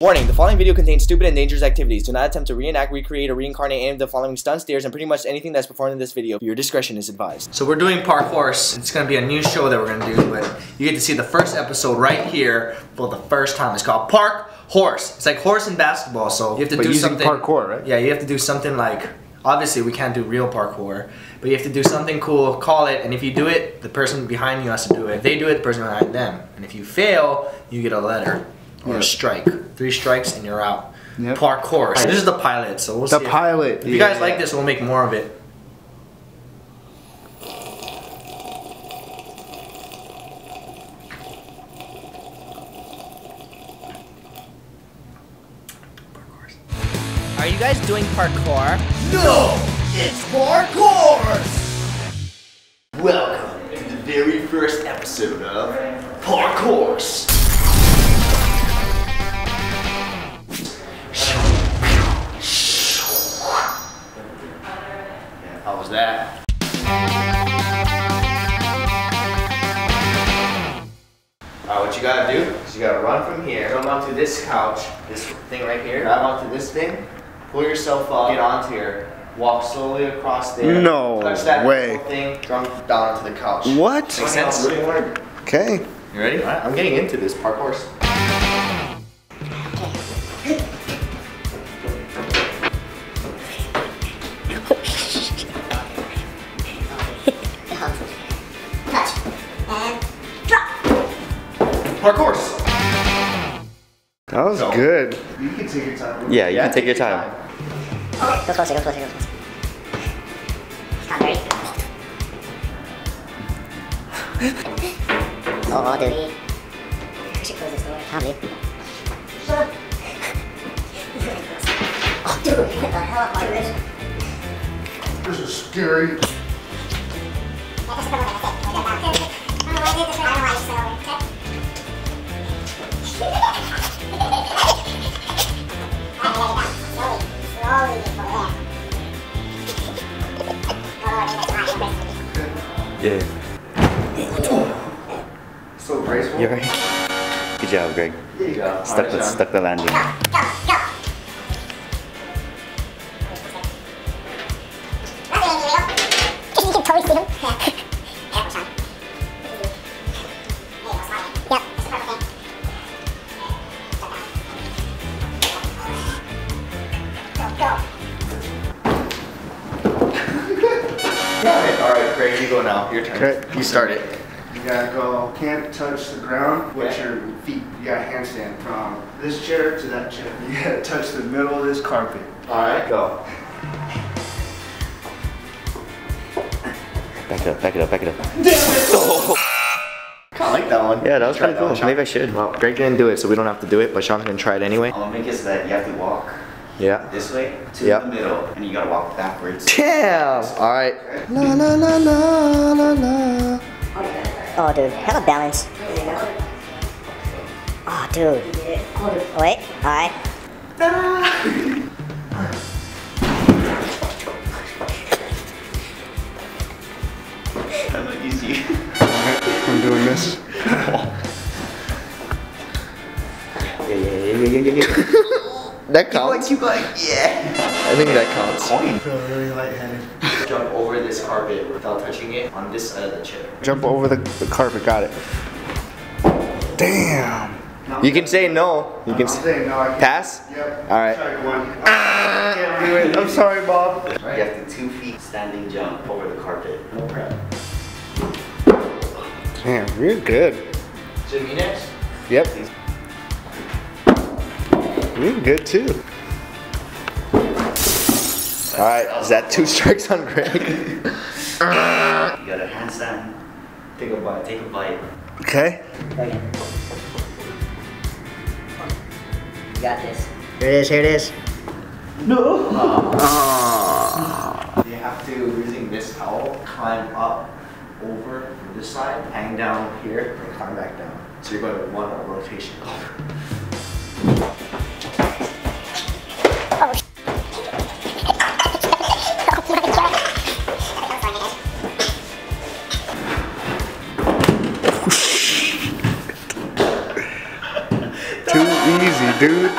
Warning, the following video contains stupid and dangerous activities. Do not attempt to reenact, recreate, or reincarnate any of the following stunts, dares, and pretty much anything that's performed in this video. Your discretion is advised. So we're doing parkour. It's gonna be a new show that we're gonna do, but you get to see the first episode right here for the first time. It's called Park Horse. It's like horse and basketball, so you have to But do using something. parkour, right? Yeah, you have to do something like, obviously we can't do real parkour, but you have to do something cool, call it, and if you do it, the person behind you has to do it. If they do it, the person behind them. And if you fail, you get a letter or a strike. Three strikes and you're out. Yep. Parkour. This is the pilot, so we'll The see. if- pilot. If you guys like this, we'll make more of it. Are you guys doing parkour? No! It's parkour! Welcome to the very first episode of Parkourse. Alright, what you gotta do is you gotta run from here, come onto this couch, this thing right here, grab onto this thing, pull yourself up, get onto here, walk slowly across there, No touch that way. little thing, jump down onto the couch. What? Make sense? Okay. You ready? Alright, I'm getting into this parkour. That was No. good. You can take your time. Yeah, you can take your time. Okay, go closer, go closer, go closer. Come, ready? oh, dude. I should close this door. Come, dude. Oh, dude, what the hell are this? This is scary. Yeah. So graceful. You're right. Good job, Greg. There you go. Stuck the, stuck the landing. Alright, Greg, you go now. Your turn. Okay. You start it. You gotta go, can't touch the ground with Okay. your feet. You gotta handstand from this chair to that chair. You gotta touch the middle of this carpet. Alright, go. Back it up, back it up, back it up. I like that one. Yeah, that was Try pretty cool. Maybe I should. Well, Greg didn't do it, so we don't have to do it, but Sean's gonna try it anyway. I'll make it so that you have to walk Yeah. this way to Yep. the middle, and you gotta walk backwards. Damn! Alright. La la la la la la. Oh, dude, hella balance. Oh, dude. Wait, alright. I'm not used to you. I'm doing this. Yeah, yeah, yeah, yeah, yeah, yeah. That counts? Keep going. Yeah. I think that counts. I feel really lightheaded. Jump over this carpet without touching it on this side of the chair. Jump over the, the carpet. Got it. Damn. You can say no. You can I'm say no, I can't. pass. Yep. Alright. Try one. Ah! Can't do it. I'm sorry, Bob. You have to two feet standing jump over the carpet. No prep. Damn, you're good. So me next? Yep. You're good too. Alright, is that two strikes on Greg? You gotta handstand. Take a bite. Take a bite. Okay. You got this. Here it is, here it is. No! Oh. Ah. You have to, using this towel, climb up over from this side, hang down here, and climb back down. So you're going to one rotation. Too dude.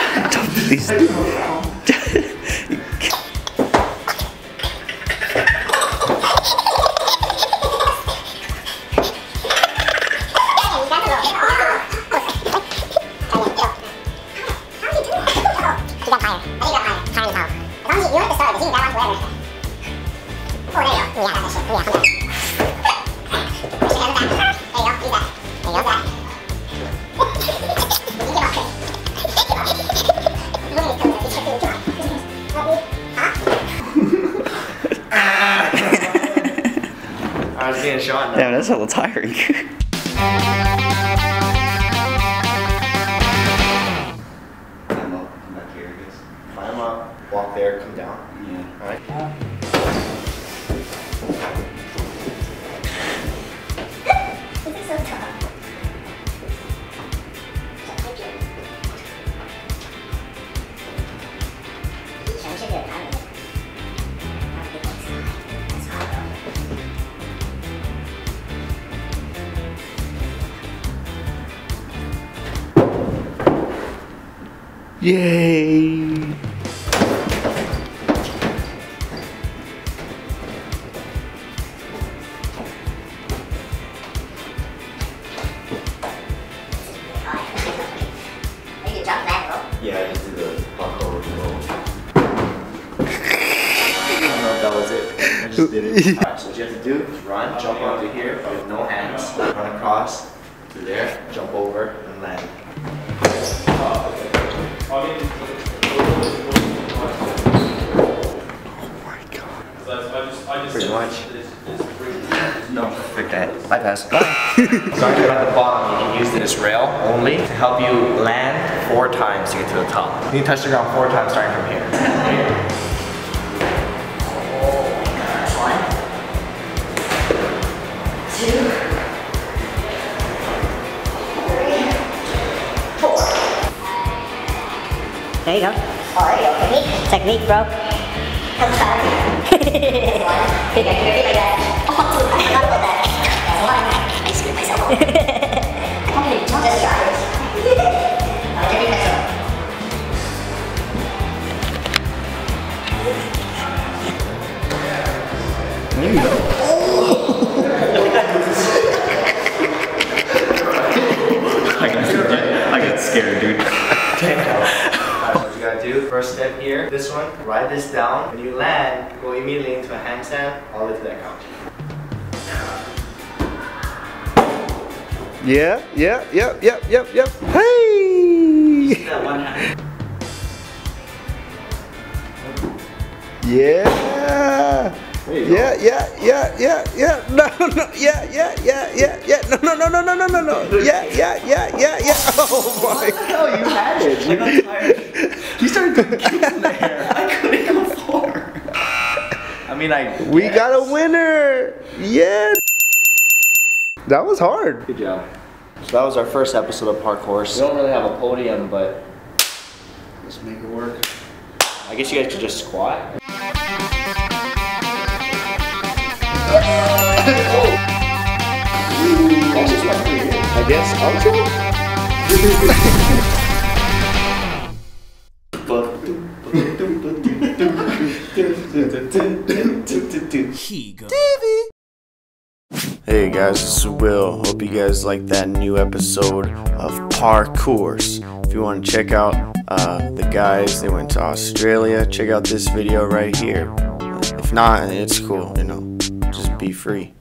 Damn, that's a little tiring. Yay! You can jump that rope. Yeah, I just did the parkour roll. I don't know if that was it. I just did it. Alright, so what you have to do is run, jump onto here with no hands, run across to there, jump over, and land. Pretty much. No, frick that. Bypass. Starting at the bottom, you can use this rail only to help you land four times to get to the top. You need to touch the ground four times starting from here. There you go. Oh, there. Technique. Technique, bro. Come on. Pick up your feet like that. Oh, I forgot about that. One. I screwed myself up. I can't even jump this shot. I'm getting myself. There you go. I I got scared, dude. Alright, what you gotta do, first step here, this one, write this down. When you land, go immediately into a handstand all the way to that couch. Yeah, yeah, yep, yep, yep, yep. Hey! That one hand. Yeah. Yeah, yeah, yeah, yeah, yeah. No, no, yeah, yeah, yeah, yeah, yeah. No, no, no, no, no, no, no, no. Yeah, yeah, yeah, yeah, yeah. Oh my God. you had it. I got tired. He started doing kicks in the air. I couldn't go forward. I mean, I. We got a winner. Yeah. That was hard. Good job. So that was our first episode of Parkourse. We don't really have a podium, but let's make it work. I guess you guys could just squat. I guess outro. Hey guys, this is Will. Hope you guys like that new episode of Parkourse. If you want to check out uh, the guys, they went to Australia. Check out this video right here. If not, it's cool. You know, just be free.